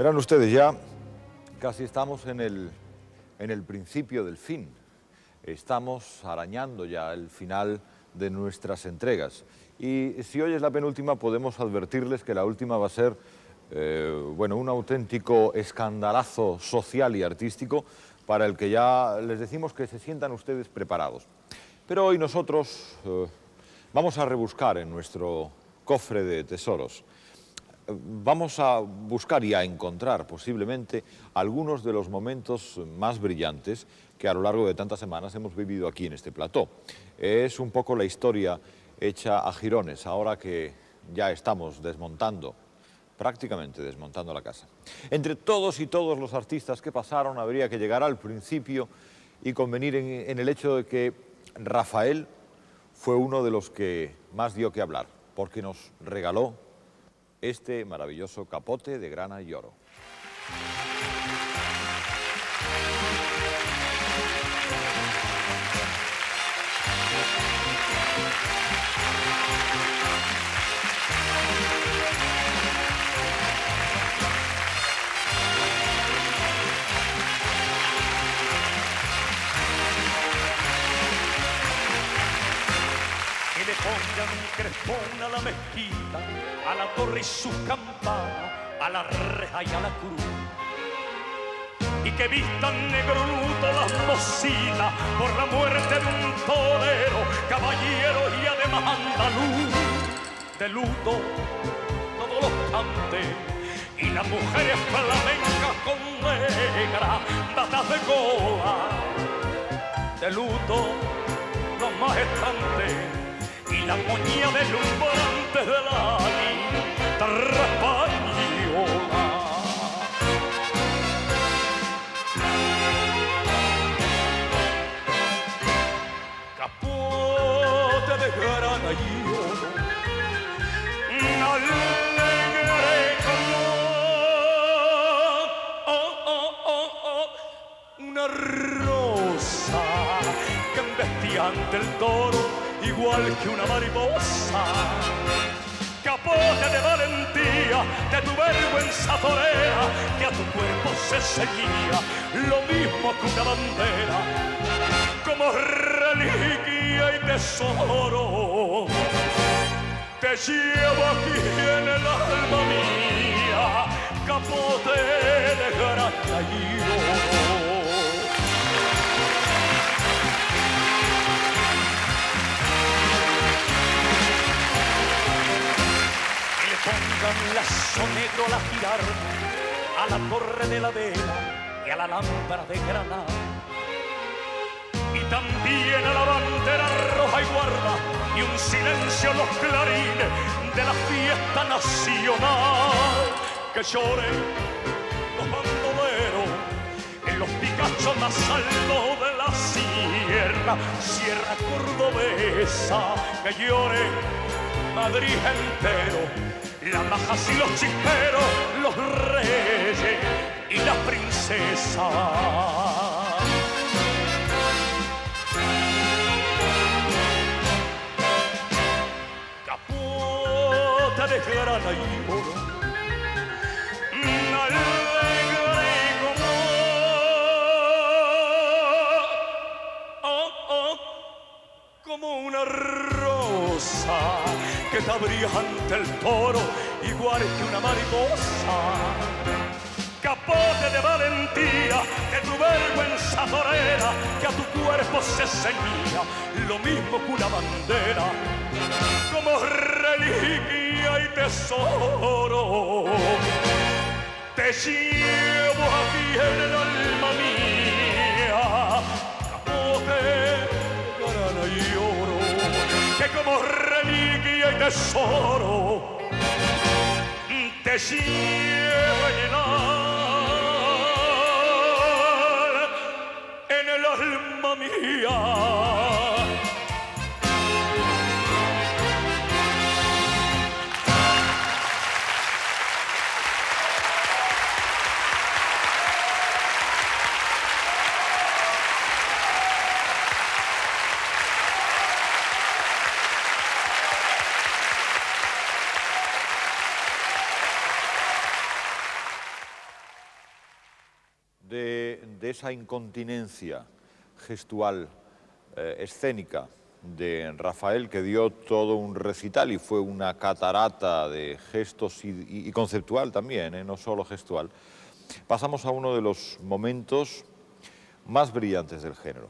Verán ustedes, ya casi estamos en el, en el principio del fin. Estamos arañando ya el final de nuestras entregas. Y si hoy es la penúltima, podemos advertirles que la última va a ser eh, bueno, un auténtico escandalazo social y artístico para el que ya les decimos que se sientan ustedes preparados. Pero hoy nosotros eh, vamos a rebuscar en nuestro cofre de tesoros. Vamos a buscar y a encontrar posiblemente algunos de los momentos más brillantes que a lo largo de tantas semanas hemos vivido aquí en este plató. Es un poco la historia hecha a jirones, ahora que ya estamos desmontando, prácticamente desmontando la casa. Entre todos y todos los artistas que pasaron habría que llegar al principio y convenir en, en el hecho de que Rafael fue uno de los que más dio que hablar, porque nos regaló este maravilloso capote de grana y oro. Pongan un crespón a la mezquita, a la torre y su campana, a la reja y a la cruz. Y que vistan negro luto las mocitas por la muerte de un torero, caballero y además andaluz. De luto todos los cantes y las mujeres flamencas con negra, batas de cola. De luto los más estantes la moñía deslumbrante de la española. Capote de grana y oro, alegre como oh, oh, oh, oh, una rosa que embestía ante el toro igual que una mariposa. Capote de valentía, de tu vergüenza torera, que a tu cuerpo se seguía lo mismo que una bandera, como reliquia y tesoro. Te llevo aquí en el alma mía, lazo negro a la girarda, a la torre de la vela y a la lámpara de granada. Y también a la bandera roja y guarda y un silencio en los clarines de la fiesta nacional. Que lloren los bandoleros en los picachos más altos de la sierra, sierra cordobesa, que lloren Madrid entero, las majas y los chisperos, los reyes y la princesa. Capote de grana y oro, como oh, oh, como una que te abría ante el toro igual que una mariposa. Capote de valentía, de tu vergüenza torera, que a tu cuerpo se ceñía lo mismo que una bandera, como reliquia y tesoro. Te llevo aquí en el alma mía, como reliquia y tesoro. Te llevo en el alma, esa incontinencia gestual, eh, escénica de Rafael, que dio todo un recital y fue una catarata de gestos y, conceptual también, ¿eh? no solo gestual, pasamos a uno de los momentos más brillantes del género.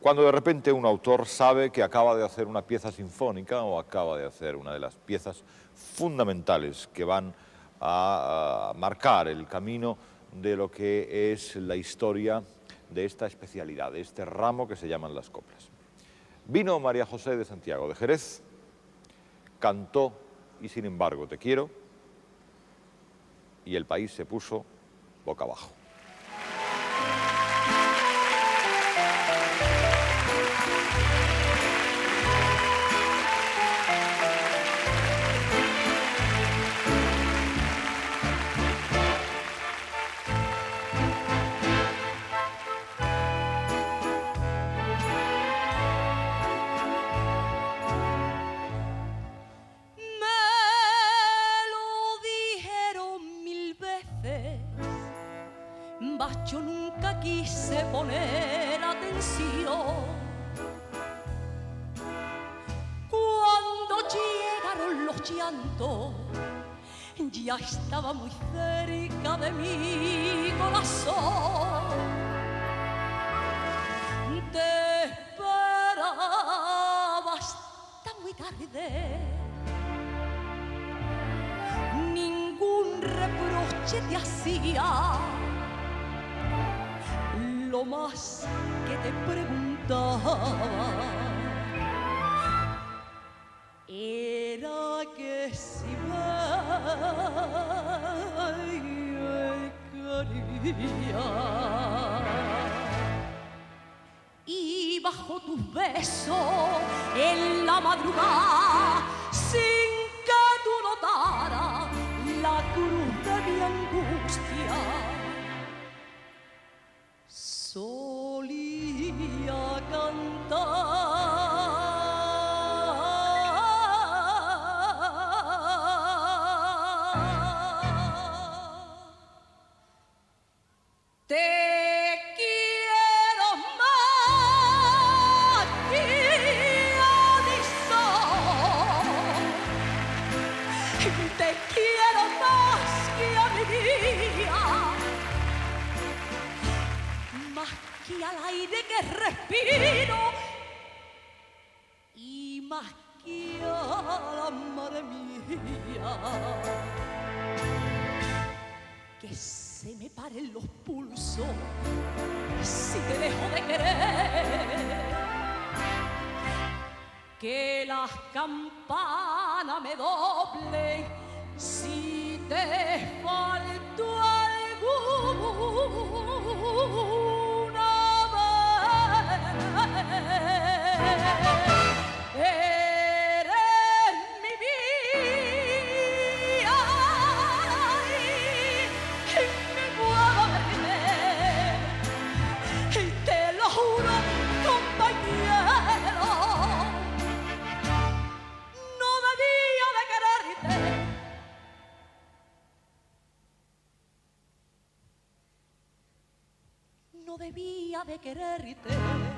Cuando de repente un autor sabe que acaba de hacer una pieza sinfónica o acaba de hacer una de las piezas fundamentales que van a, marcar el camino de lo que es la historia de esta especialidad, de este ramo que se llaman las coplas. Vino María José de Santiago de Jerez, cantó y sin embargo te quiero, y el país se puso boca abajo. Reproche te hacía. Lo más que te preguntaba era que si y bajo tus besos en la madrugada, de quererte.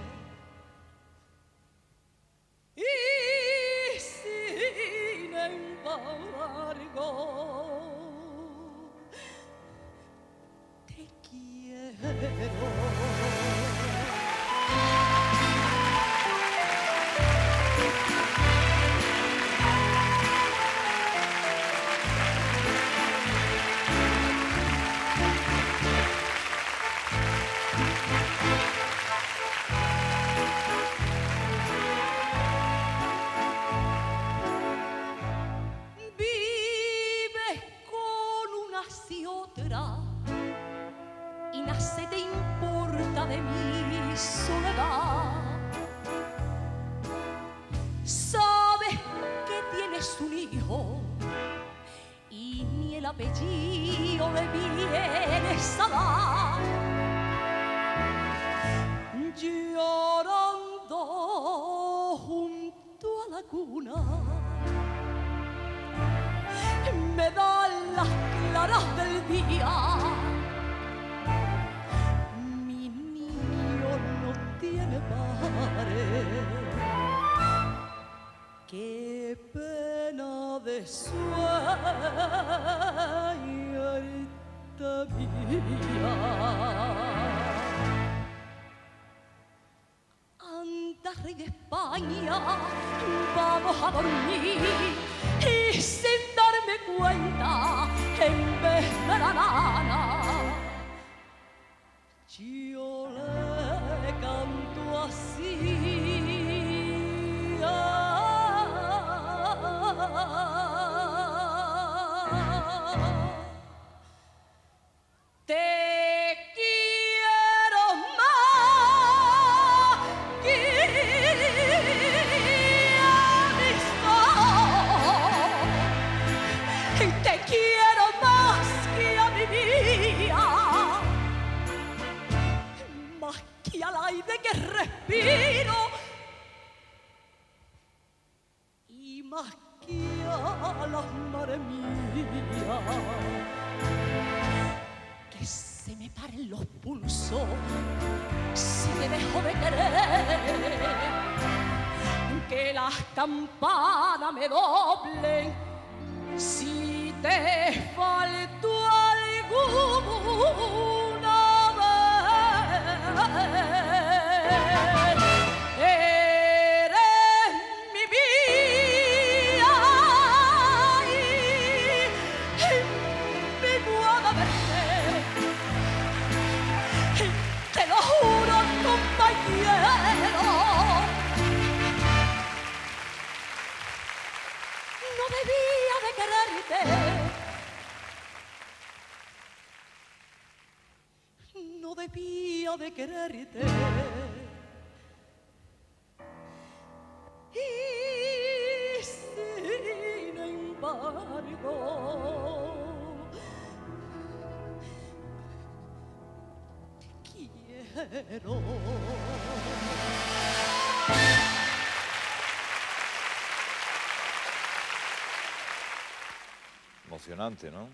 Emocionante, ¿no?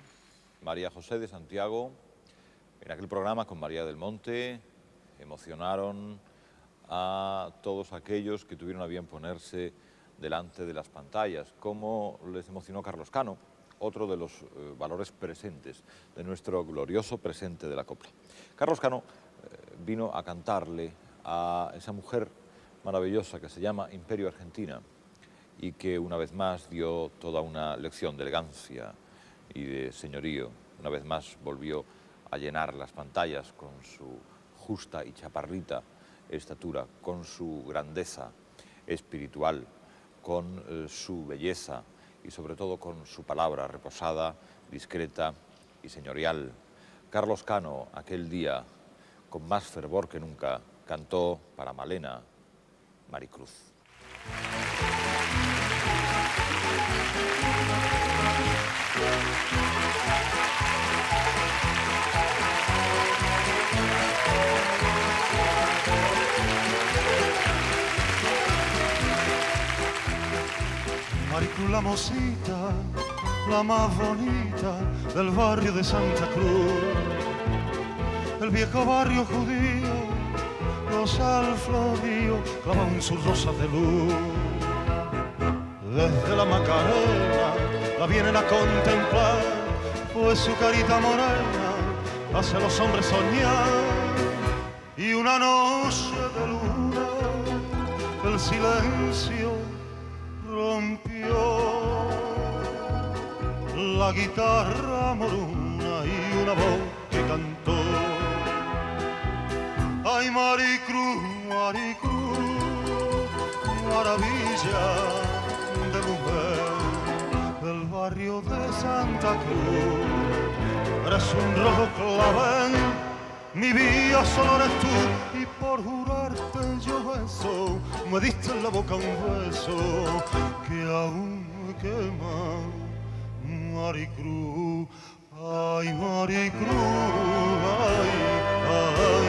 María José de Santiago, en aquel programa con María del Monte, emocionaron a todos aquellos que tuvieron a bien ponerse delante de las pantallas, como les emocionó Carlos Cano, otro de los eh, valores presentes de nuestro glorioso presente de la copla. Carlos Cano eh, vino a cantarle a esa mujer maravillosa que se llama Imperio Argentina, y que una vez más dio toda una lección de elegancia y de señorío. Una vez más volvió a llenar las pantallas con su justa y chaparrita estatura, con su grandeza espiritual, con eh, su belleza y sobre todo con su palabra reposada, discreta y señorial. Carlos Cano, aquel día, con más fervor que nunca, cantó para Malena Maricruz. La mosita, la más bonita del barrio de Santa Cruz. El viejo barrio judío, los alflodíos clavan sus rosas de luz. Desde la Macarena la vienen a contemplar, pues su carita morena hace a los hombres soñar. Y una noche de luna, el silencio rompió la guitarra moruna y una voz que cantó. Ay, Maricruz, Maricruz, maravilla Santa Cruz. Eres un rojo clavel, mi vida solo eres tú y por jurarte yo beso, me diste en la boca un beso que aún me quema. Maricruz, ay Maricruz, ay, ay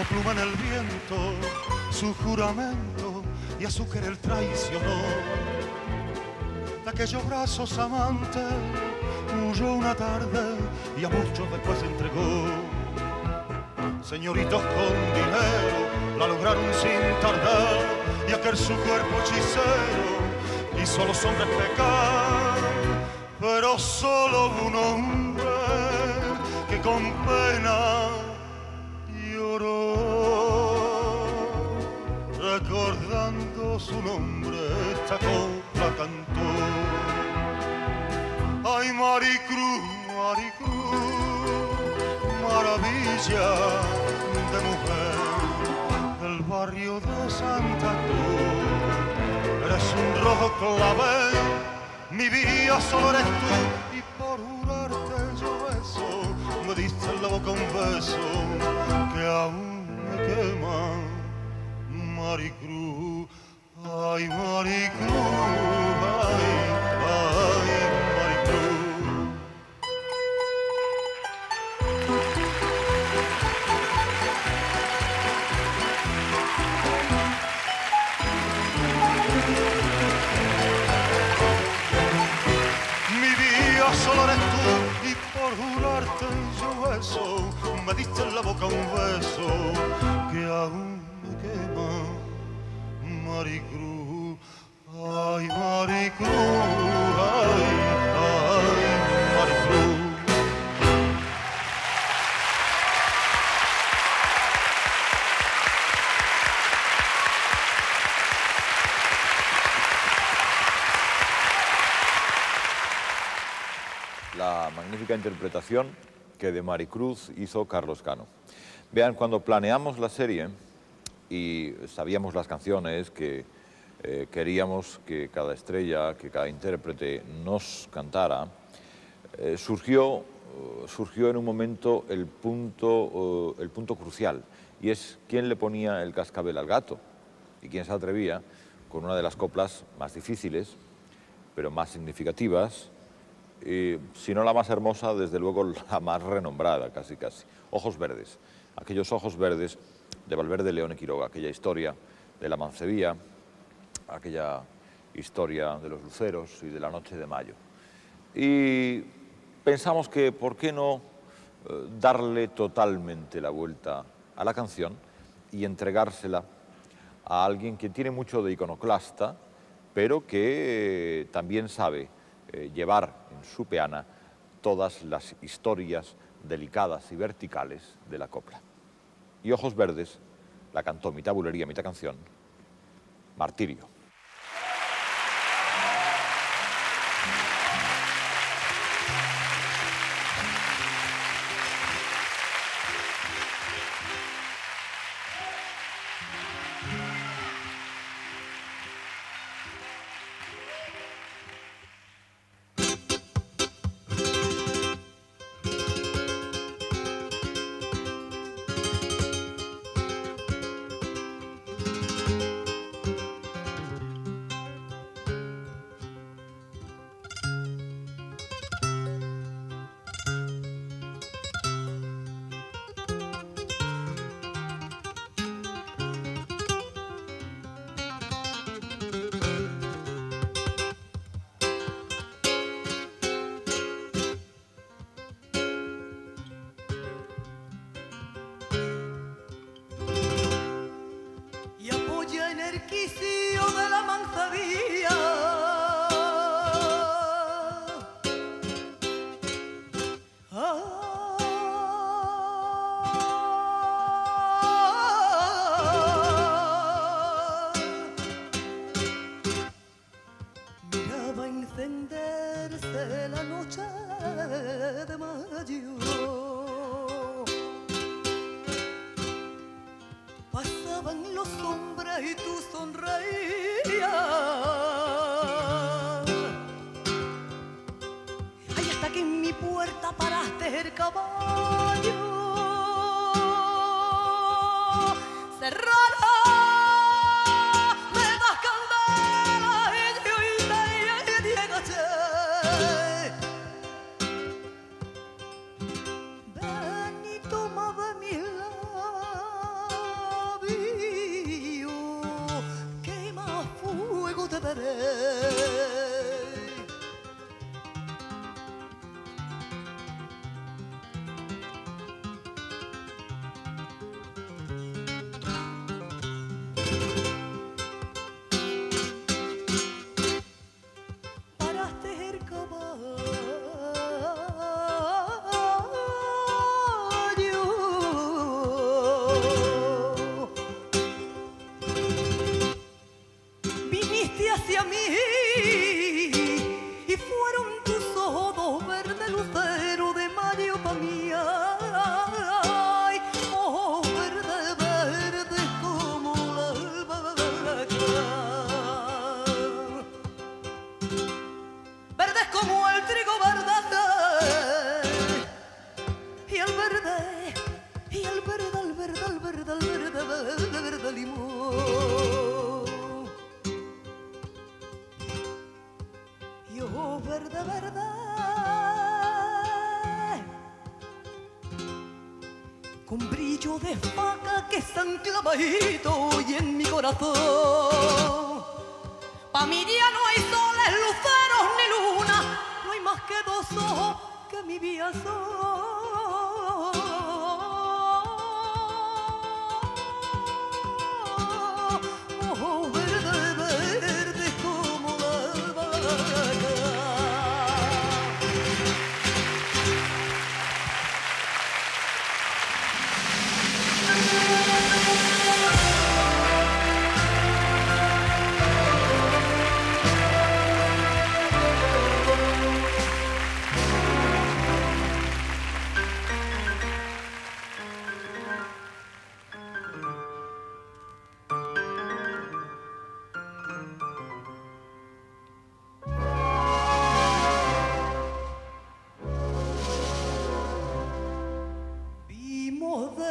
como pluma en el viento, su juramento y a su querer traicionó. De aquellos brazos amantes huyó una tarde y a muchos después se entregó. Señoritos con dinero la lograron sin tardar y aquel su cuerpo hechicero hizo los hombres pecar. Pero solo un hombre que con pena recordando su nombre esta copla cantó. Ay Maricruz, Maricruz, maravilla de mujer del barrio de Santa Cruz. Eres un rojo clavel, mi vida solo eres tú y por jurarte yo beso, me diste en la boca un beso que aún me quema. Maricruz, ay Maricruz, ay, ay boca un beso que aún me quema. Maricruz, ay Maricruz, ay, ay Maricruz. la magnífica interpretación que de Maricruz hizo Carlos Cano. Vean, cuando planeamos la serie y sabíamos las canciones que eh, queríamos que cada estrella, que cada intérprete nos cantara, eh, surgió, surgió en un momento el punto, eh, el punto crucial, y es quién le ponía el cascabel al gato y quién se atrevía con una de las coplas más difíciles, pero más significativas, y, si no la más hermosa, desde luego la más renombrada, casi casi. Ojos verdes, aquellos ojos verdes de Valverde León y Quiroga, aquella historia de la mancebía, aquella historia de los luceros y de la noche de mayo. Y pensamos que, ¿por qué no eh, darle totalmente la vuelta a la canción y entregársela a alguien que tiene mucho de iconoclasta, pero que eh, también sabe eh, llevar en su peana todas las historias delicadas y verticales de la copla. Y Ojos Verdes la cantó mitad bulería, mitad canción, Martirio.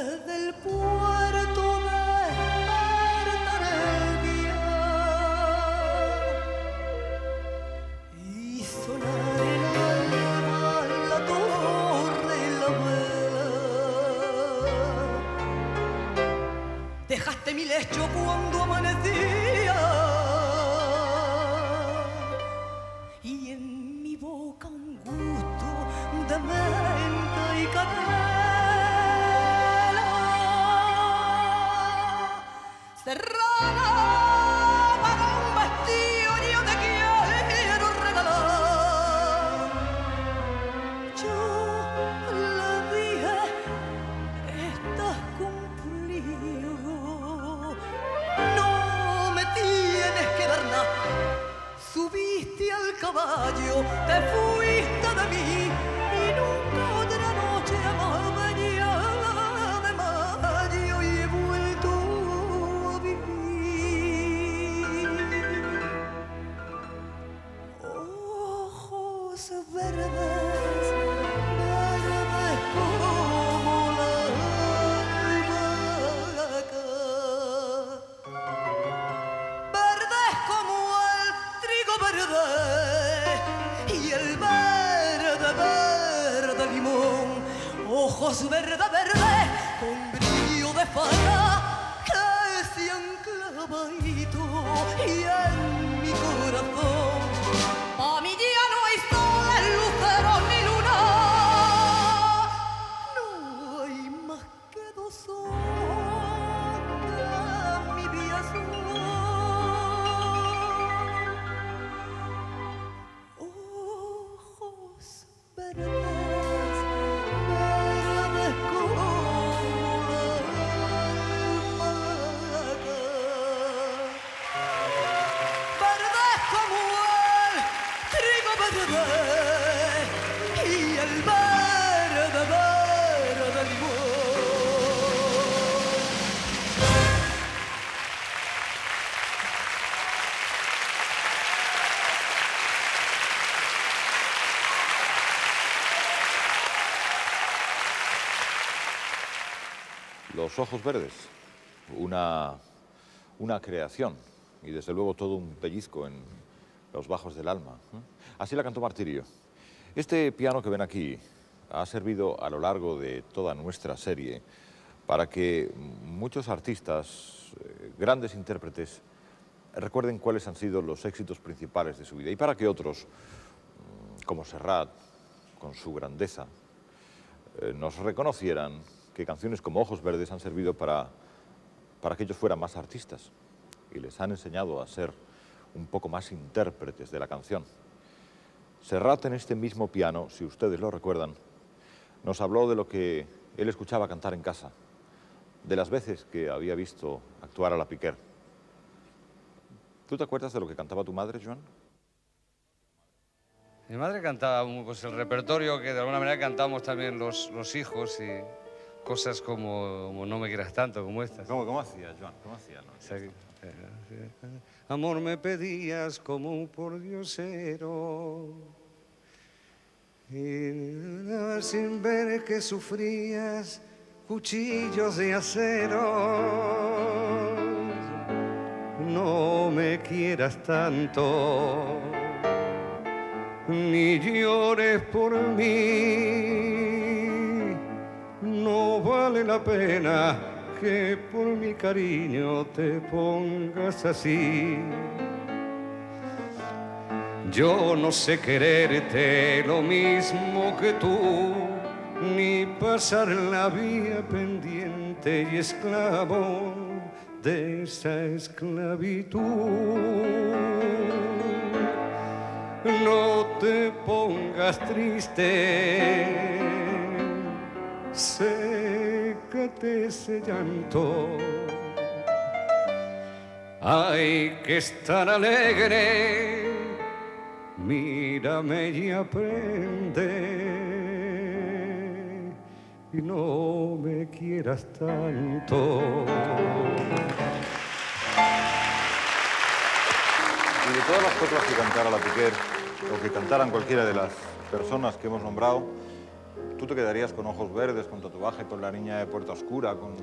Desde el puerto despertar el día y sonar el alba la torre y la vela. Dejaste mi lecho cuando Ojos verdes, una, una creación y desde luego todo un pellizco en los bajos del alma. ¿eh? Así la cantó Martirio. Este piano que ven aquí ha servido a lo largo de toda nuestra serie para que muchos artistas, eh, grandes intérpretes, recuerden cuáles han sido los éxitos principales de su vida y para que otros, mm, como Serrat, con su grandeza, eh, nos reconocieran que canciones como Ojos Verdes han servido para, para que ellos fueran más artistas y les han enseñado a ser un poco más intérpretes de la canción. Serrat en este mismo piano, si ustedes lo recuerdan, nos habló de lo que él escuchaba cantar en casa, de las veces que había visto actuar a la Piquer. ¿Tú te acuerdas de lo que cantaba tu madre, Joan? Mi madre cantaba pues, el repertorio que de alguna manera cantamos también los, los hijos y cosas como, como No me quieras tanto, como estas. ¿Cómo, cómo hacía, Joan? ¿Cómo hacía? No, O sea que- Amor me pedías como un pordiosero y sin ver que sufrías cuchillos de acero. No me quieras tanto, ni llores por mí. No vale la pena que por mi cariño te pongas así. Yo no sé quererte lo mismo que tú, ni pasar la vía pendiente y esclavo de esa esclavitud. No te pongas triste, sécate ese llanto. Hay que estar alegre, mírame y aprende, y no me quieras tanto. Y de todas las cosas que cantara la Piquer, o que cantaran cualquiera de las personas que hemos nombrado, ¿tú te quedarías con ojos verdes, con tatuaje, con la niña de Puerta Oscura, con...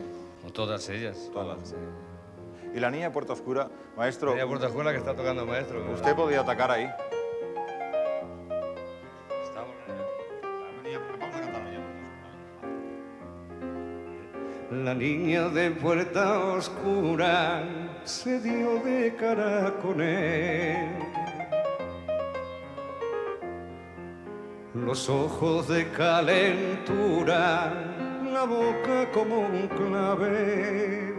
Con todas ellas. Todas las- Sí. Y la niña de Puerta Oscura, maestro, María Puerta Escuela que está tocando maestro. usted podía atacar ahí. Estamos- Vamos a cantar La niña de puerta oscura se dio de cara con él. Los ojos de calentura, la boca como un clavel.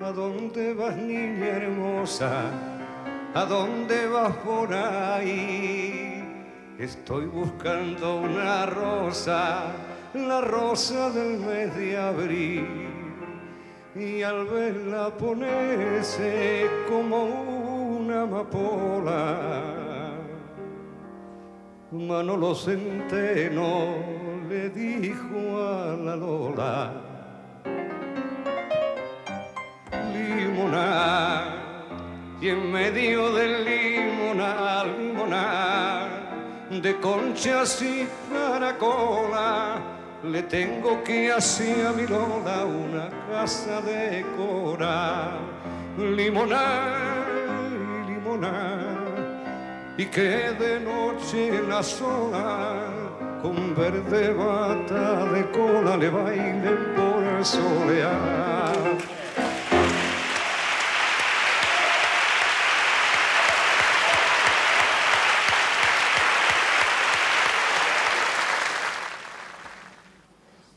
¿A dónde vas, niña hermosa? ¿A dónde vas por ahí? Estoy buscando una rosa, la rosa del mes de abril. Y al verla ponerse como una amapola, Manolo Centeno le dijo a la Lola, limonar, y en medio del limonar, limonar, de conchas y caracola, le tengo que hacer a mi Lola una casa de cora, limonar, limonar, y que de noche la sola con verde bata de cola le bailen por el solear.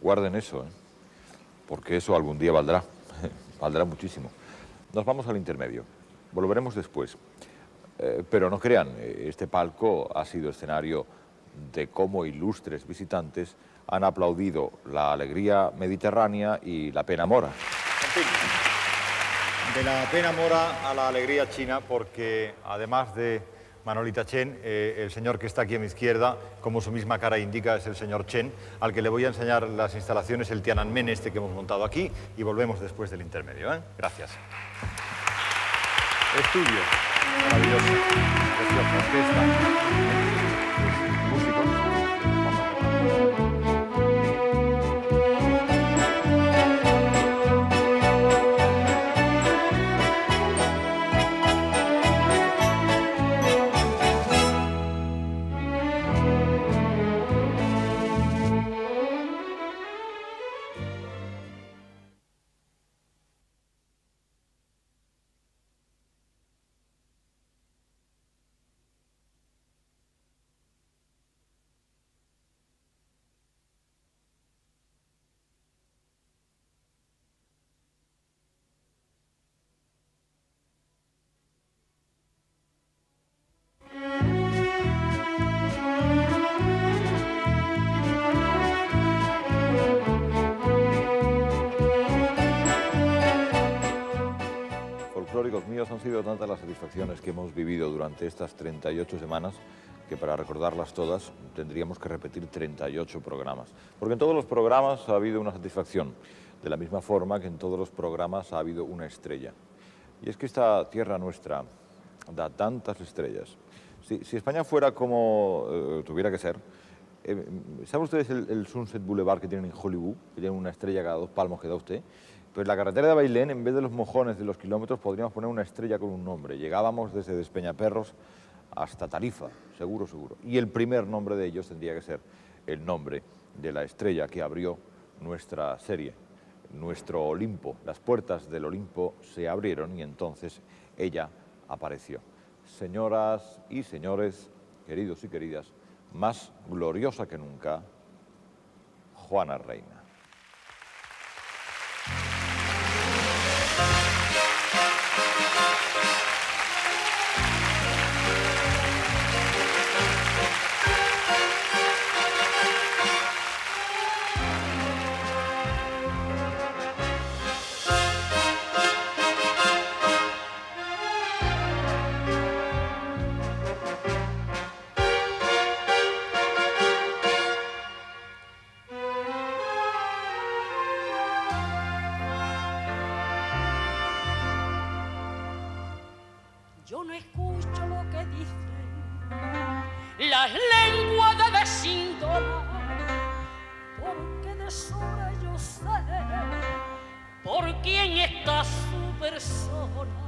Guarden eso, ¿eh? porque eso algún día valdrá, valdrá muchísimo. Nos vamos al intermedio, volveremos después. Eh, pero no crean, eh, este palco ha sido escenario de cómo ilustres visitantes han aplaudido la alegría mediterránea y la pena mora. De la pena mora a la alegría china, porque además de Manolita Chen, eh, el señor que está aquí a mi izquierda, como su misma cara indica, es el señor Chen, al que le voy a enseñar las instalaciones, el Tiananmen este que hemos montado aquí, y volvemos después del intermedio. ¿eh? Gracias. Estudio. Maravilloso. Preciosa orquesta. Sido tantas las satisfacciones que hemos vivido durante estas 38 semanas que para recordarlas todas tendríamos que repetir 38 programas. Porque en todos los programas ha habido una satisfacción, de la misma forma que en todos los programas ha habido una estrella. Y es que esta tierra nuestra da tantas estrellas. Si, si España fuera como eh, tuviera que ser, eh, ¿saben ustedes el, el Sunset Boulevard que tienen en Hollywood? Que tienen una estrella cada dos palmos que da usted. Pues la carretera de Bailén, en vez de los mojones de los kilómetros, podríamos poner una estrella con un nombre. Llegábamos desde Despeñaperros hasta Tarifa, seguro, seguro. Y el primer nombre de ellos tendría que ser el nombre de la estrella que abrió nuestra serie, nuestro Olimpo. Las puertas del Olimpo se abrieron y entonces ella apareció. Señoras y señores, queridos y queridas, más gloriosa que nunca, Juana Reina. No escucho lo que dicen las lenguas de vecindona, porque de sobra yo sé por quién está su persona.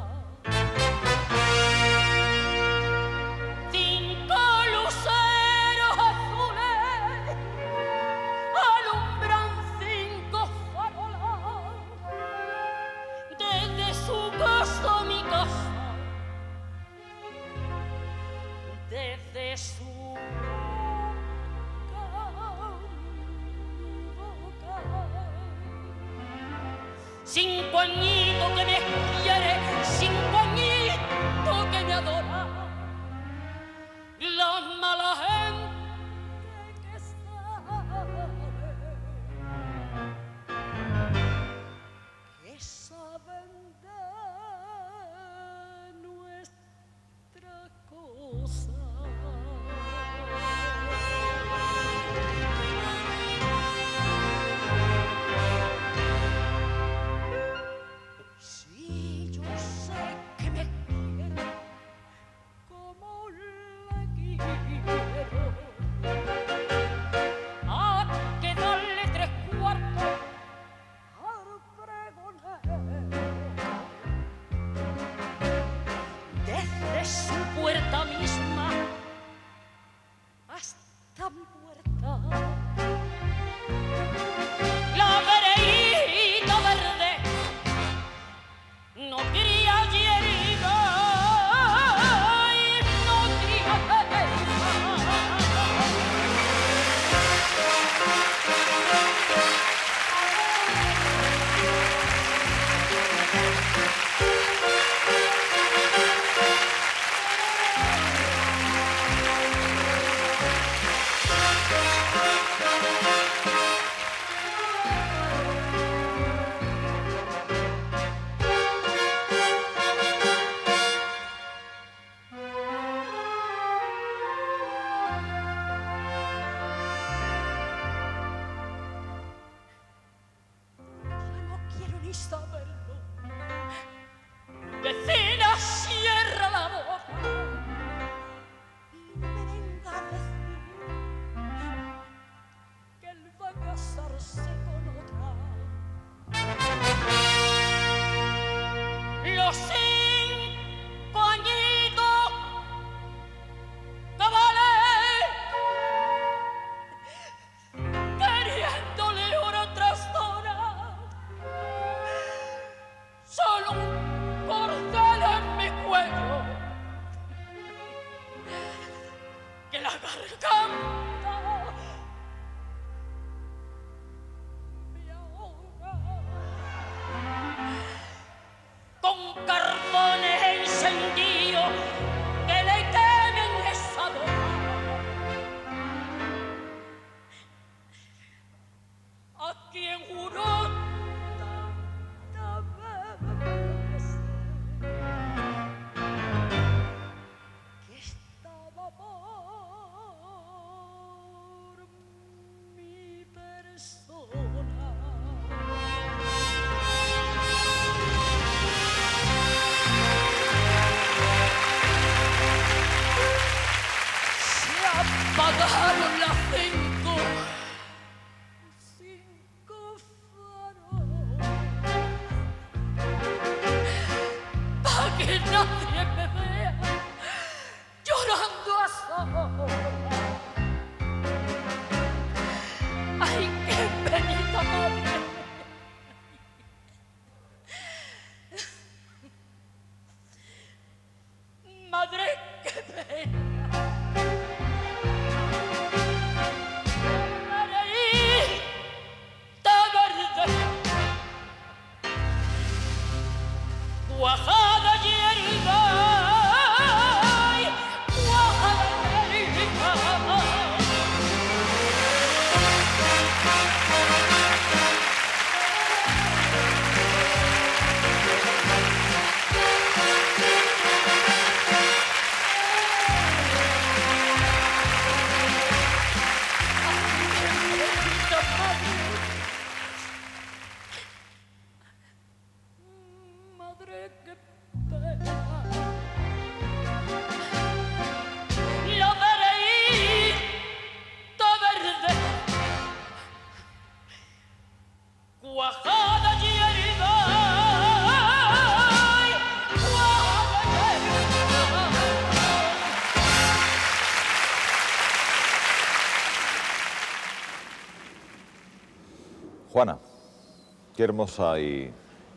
Y,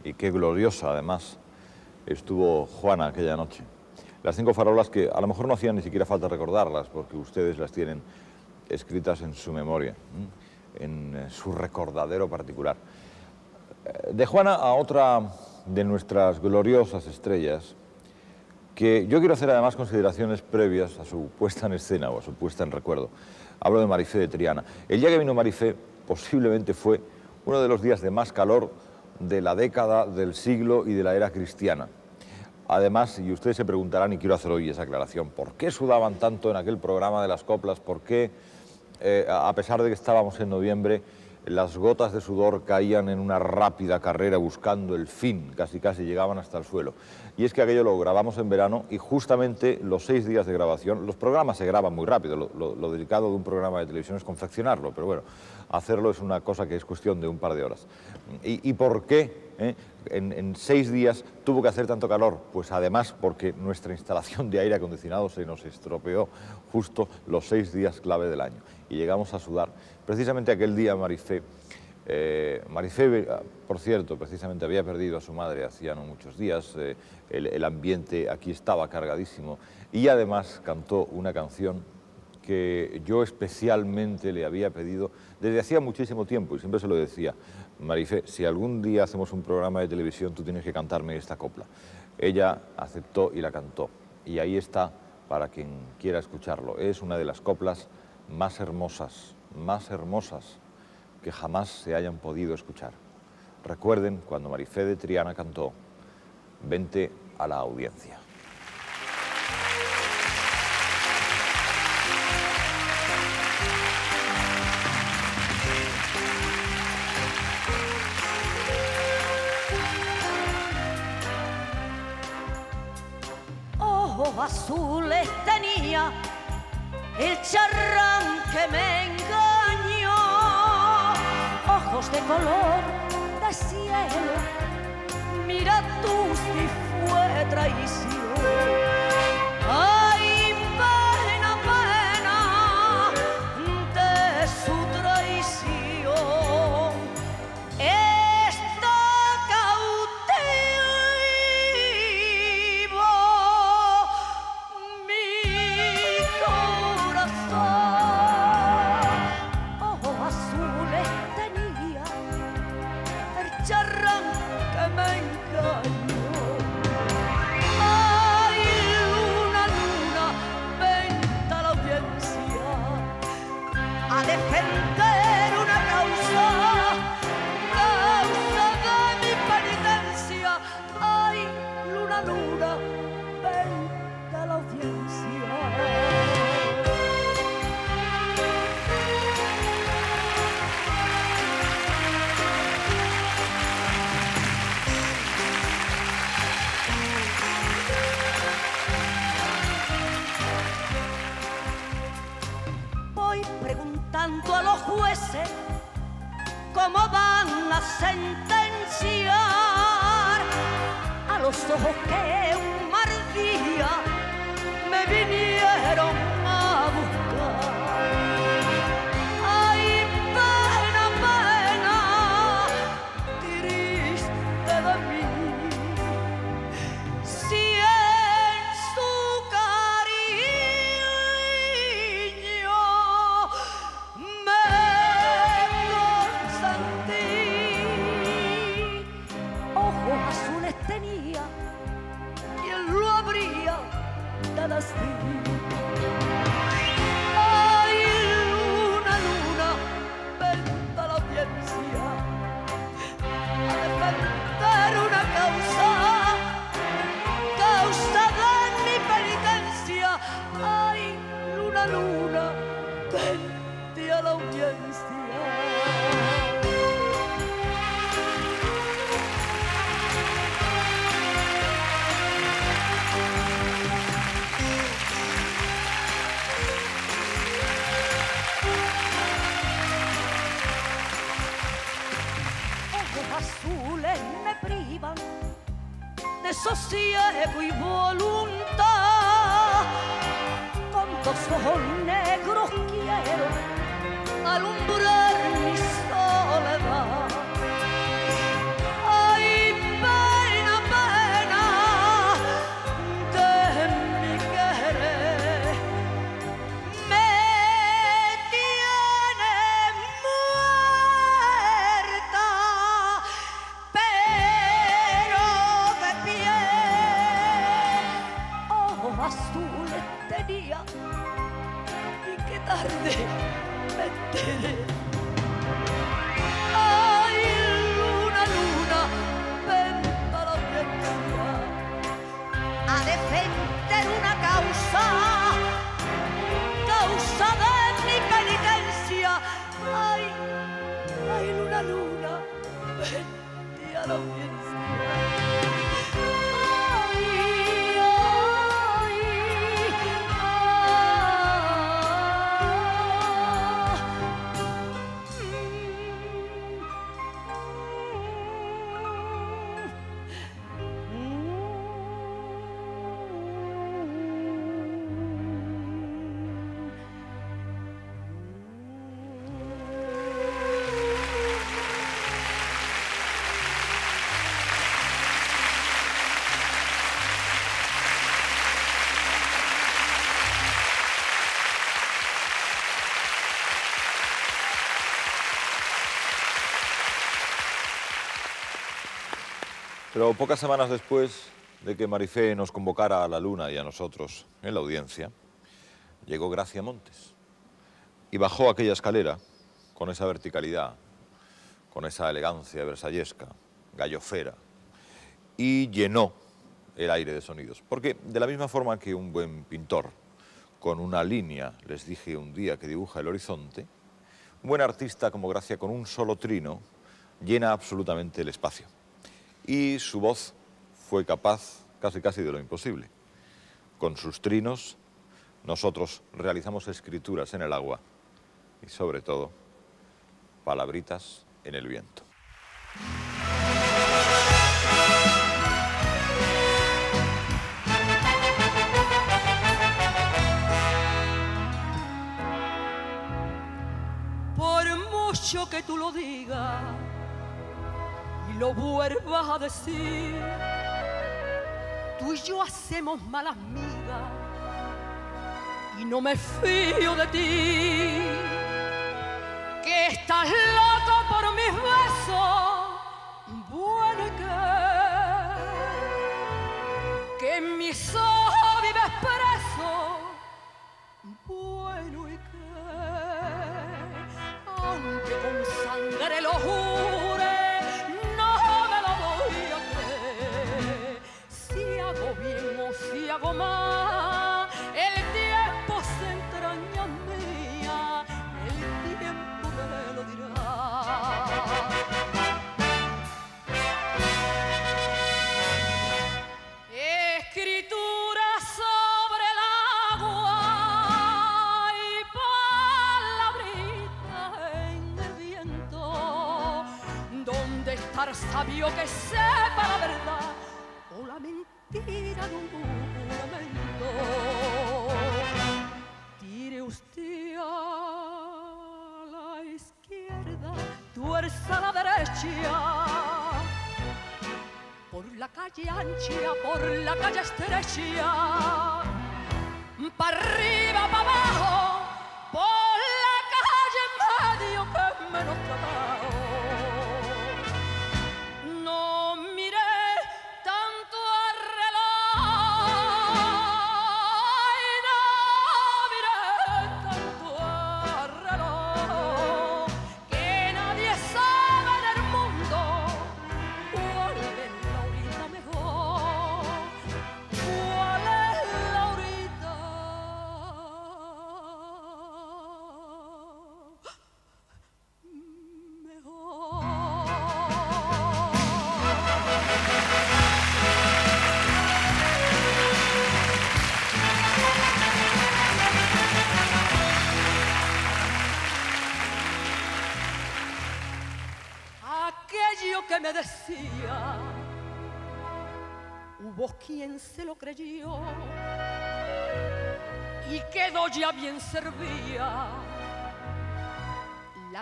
y qué gloriosa además estuvo Juana aquella noche. Las cinco farolas que a lo mejor no hacían ni siquiera falta recordarlas porque ustedes las tienen escritas en su memoria, en eh, su recordadero particular. Eh, De Juana a otra de nuestras gloriosas estrellas, que yo quiero hacer además consideraciones previas a su puesta en escena o a su puesta en recuerdo. Hablo de Marifé de Triana. El día que vino Marifé posiblemente fue uno de los días de más calor de la década, del siglo y de la era cristiana. Además, y ustedes se preguntarán, y quiero hacer hoy esa aclaración, ¿por qué sudaban tanto en aquel programa de las coplas? ¿Por qué, eh, a pesar de que estábamos en noviembre, las gotas de sudor caían en una rápida carrera buscando el fin, casi casi llegaban hasta el suelo? Y es que aquello lo grabamos en verano y justamente los seis días de grabación, los programas se graban muy rápido, lo, delicado de un programa de televisión es confeccionarlo, pero bueno, hacerlo es una cosa que es cuestión de un par de horas. ¿Y, por qué eh, en seis días tuvo que hacer tanto calor? Pues además porque nuestra instalación de aire acondicionado se nos estropeó justo los seis días clave del año y llegamos a sudar. Precisamente aquel día, Marifé, eh, Marifé, por cierto, precisamente había perdido a su madre hacía no muchos días, eh, el, el ambiente aquí estaba cargadísimo y además cantó una canción que yo especialmente le había pedido desde hacía muchísimo tiempo y siempre se lo decía, Marifé, si algún día hacemos un programa de televisión tú tienes que cantarme esta copla. Ella aceptó y la cantó y ahí está para quien quiera escucharlo. Es una de las coplas más hermosas, más hermosas que jamás se hayan podido escuchar. Recuerden cuando Marifé de Triana cantó, vente a la audiencia. Color de cielo, mira tú si fue traición. Ay, a los ojos que un mar día me vinieron Pero pocas semanas después de que Marifé nos convocara a la Luna y a nosotros en la audiencia, llegó Gracia Montes y bajó aquella escalera con esa verticalidad, con esa elegancia versallesca, gallofera, y llenó el aire de sonidos. Porque de la misma forma que un buen pintor, con una línea, les dije un día que dibuja el horizonte, un buen artista como Gracia con un solo trino llena absolutamente el espacio. Y su voz fue capaz casi casi de lo imposible. Con sus trinos nosotros realizamos escrituras en el agua y sobre todo palabritas en el viento. Por mucho que tú lo digas lo vuelvas a decir, tú y yo hacemos malas migas y no me fío de ti. Que estás loco por mis besos, bueno que, que mis como si hago más. El tiempo se entraña mía, el tiempo me lo dirá. Escritura sobre el agua y palabrita en el viento, donde estar sabio que sepa la verdad. La calle ancha, por la calle estrecha, para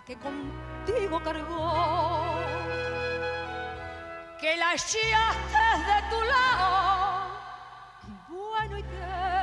que contigo cargó, que la echaste de tu lado, bueno y qué,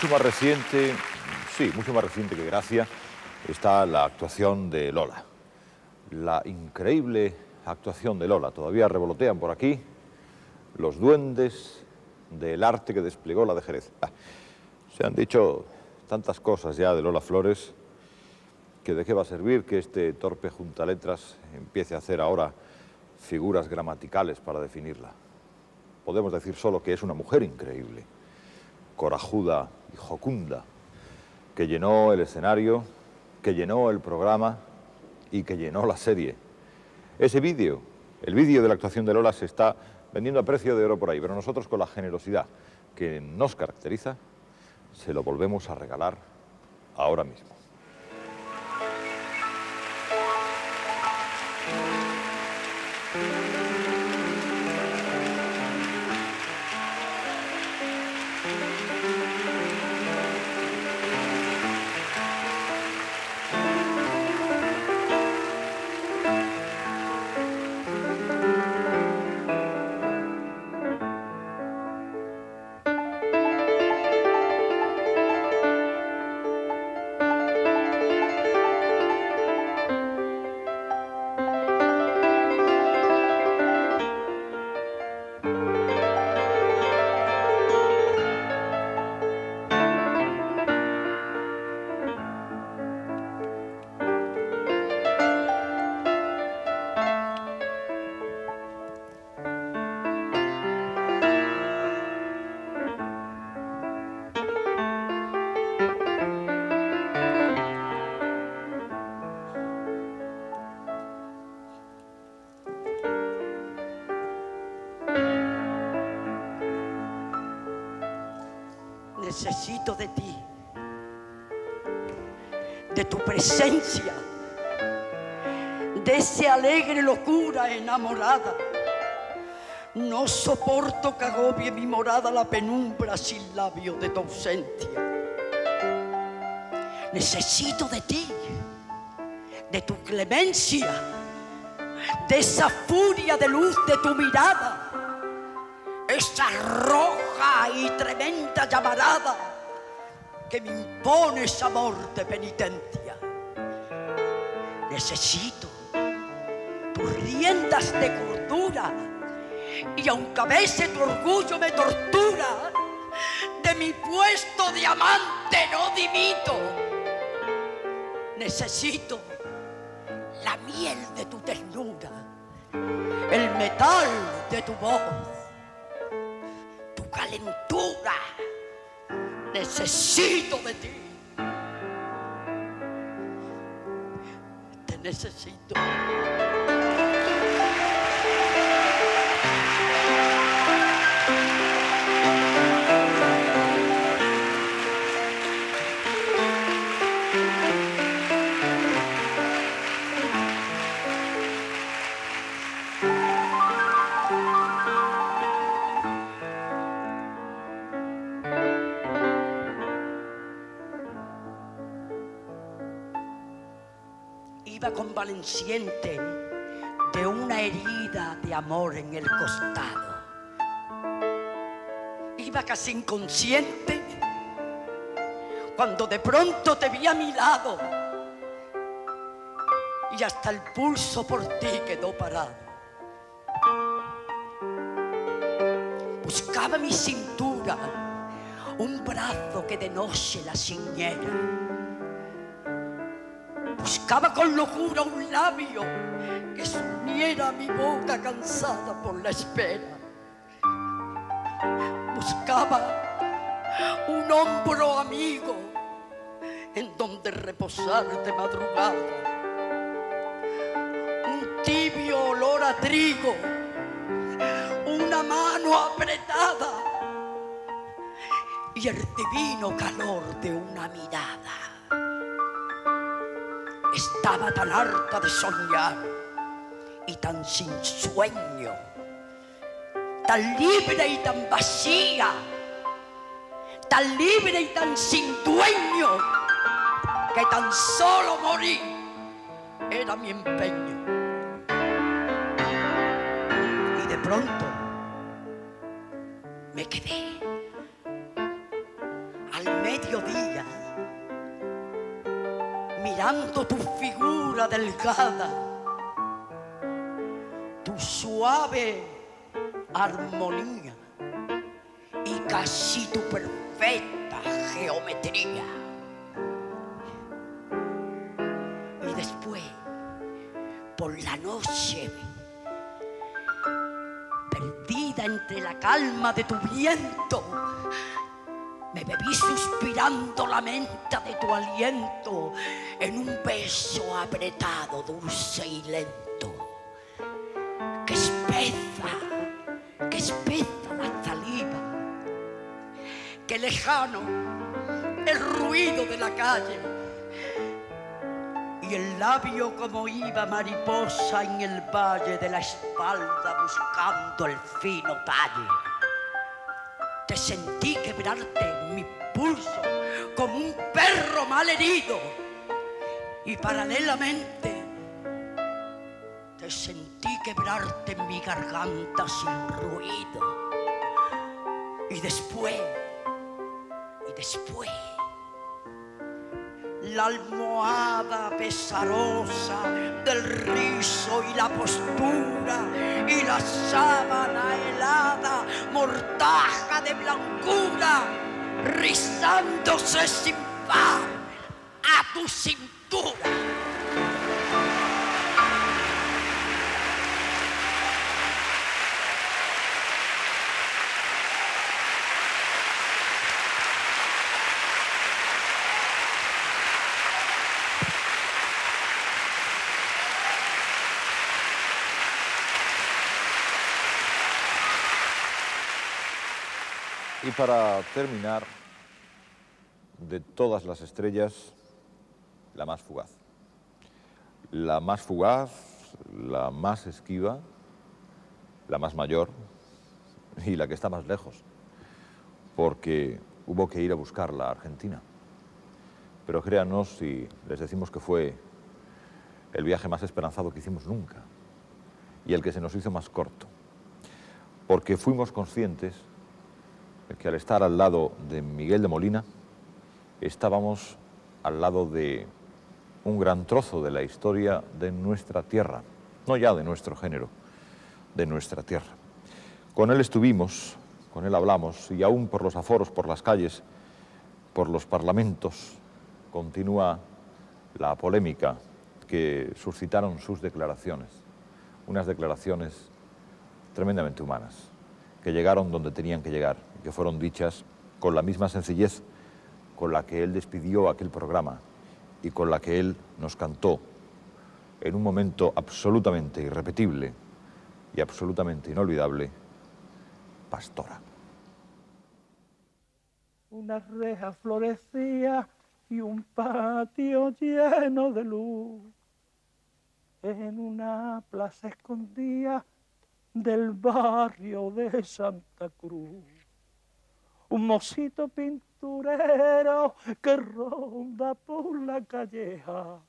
Mucho más reciente, sí, mucho más reciente que Gracia, está la actuación de Lola. La increíble actuación de Lola. Todavía revolotean por aquí los duendes del arte que desplegó la de Jerez. Ah, se han dicho tantas cosas ya de Lola Flores que de qué va a servir que este torpe juntaletras empiece a hacer ahora figuras gramaticales para definirla. Podemos decir solo que es una mujer increíble corajuda jocunda, que llenó el escenario, que llenó el programa y que llenó la serie. Ese vídeo, el vídeo de la actuación de Lola se está vendiendo a precio de oro por ahí, pero nosotros con la generosidad que nos caracteriza, se lo volvemos a regalar ahora mismo. Necesito de ti, de tu presencia, de ese alegre locura enamorada. No soporto que agobie mi morada la penumbra sin labios de tu ausencia. Necesito de ti, de tu clemencia, de esa furia de luz de tu mirada, esa roja y tremenda llamarada que me impones amor de penitencia. Necesito tus riendas de cordura y aunque a veces tu orgullo me tortura, de mi puesto de amante no dimito. Necesito la miel de tu ternura, el metal de tu voz, tu calentura. Necesito de ti. Te necesito. Iba convaleciente de una herida de amor en el costado. Iba casi inconsciente cuando de pronto te vi a mi lado y hasta el pulso por ti quedó parado. Buscaba mi cintura un brazo que de noche la ciñera. Buscaba con locura un labio que se mi boca cansada por la espera. Buscaba un hombro amigo en donde reposar de madrugada. Un tibio olor a trigo, una mano apretada y el divino calor de una mirada. Estaba tan harta de soñar y tan sin sueño, tan libre y tan vacía, tan libre y tan sin dueño, que tan solo morir era mi empeño. Y de pronto me quedé tu figura delgada, tu suave armonía y casi tu perfecta geometría. Y después, por la noche, perdida entre la calma de tu viento, me bebí suspirando la menta de tu aliento en un beso apretado, dulce y lento. Que espesa, que espesa la saliva, que lejano el ruido de la calle y el labio como iba mariposa en el valle de la espalda buscando el fino talle te sentí quebrarte como un perro mal herido. Y paralelamente te sentí quebrarte mi garganta sin ruido. Y después, y después, la almohada pesarosa del rizo y la postura y la sábana helada, mortaja de blancura, rizándose sin par a tu cintura. Y para terminar, de todas las estrellas, la más fugaz. La más fugaz, la más esquiva, la más mayor y la que está más lejos, porque hubo que ir a buscarla a Argentina. Pero créanos si les decimos que fue el viaje más esperanzado que hicimos nunca y el que se nos hizo más corto, porque fuimos conscientes que al estar al lado de Miguel de Molina, estábamos al lado de un gran trozo de la historia de nuestra tierra, no ya de nuestro género, de nuestra tierra. Con él estuvimos, con él hablamos, y aún por los aforos, por las calles, por los parlamentos, continúa la polémica que suscitaron sus declaraciones, unas declaraciones tremendamente humanas, que llegaron donde tenían que llegar, que fueron dichas con la misma sencillez con la que él despidió aquel programa y con la que él nos cantó en un momento absolutamente irrepetible y absolutamente inolvidable, Pastora. Una reja florecía y un patio lleno de luz. En una plaza escondida del barrio de Santa Cruz. Un mocito pinturero que ronda por la calleja,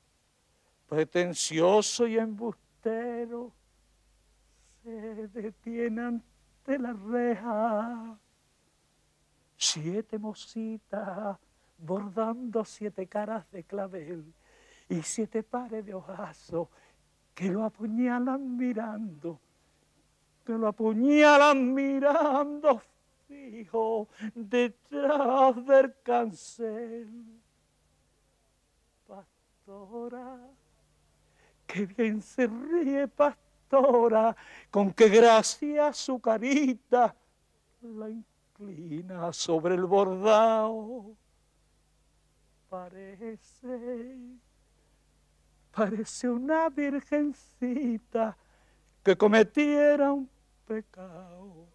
pretencioso y embustero, se detiene ante la reja. Siete mocitas bordando siete caras de clavel y siete pares de ojazos que lo apuñalan mirando, lo apuñalan mirando fijo detrás del cancel. Pastora, que bien se ríe, pastora, con qué gracia su carita la inclina sobre el bordado. Parece, parece una virgencita que cometiera un pecado,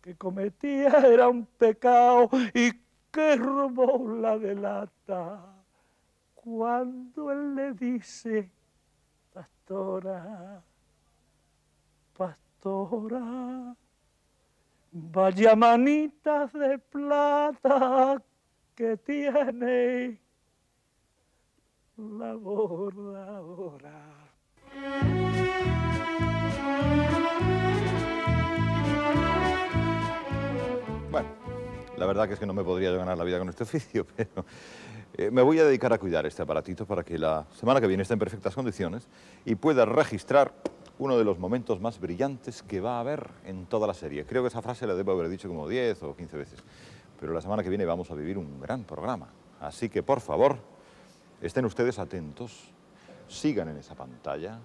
que cometiera un pecado y que robó la delata. Cuando él le dice, pastora, pastora, vaya manitas de plata que tiene la bordadora. Bueno, la verdad que es que no me podría yo ganar la vida con este oficio, pero eh, me voy a dedicar a cuidar este aparatito para que la semana que viene esté en perfectas condiciones y pueda registrar uno de los momentos más brillantes que va a haber en toda la serie. Creo que esa frase la debo haber dicho como 10 o 15 veces, pero la semana que viene vamos a vivir un gran programa. Así que, por favor, estén ustedes atentos, sigan en esa pantalla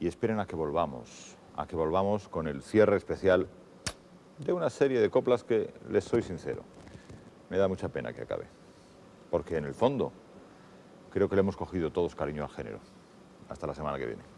y esperen a que volvamos, a que volvamos con el cierre especial de una serie de coplas que, les soy sincero, me da mucha pena que acabe. Porque en el fondo creo que le hemos cogido todos cariño al género. Hasta la semana que viene.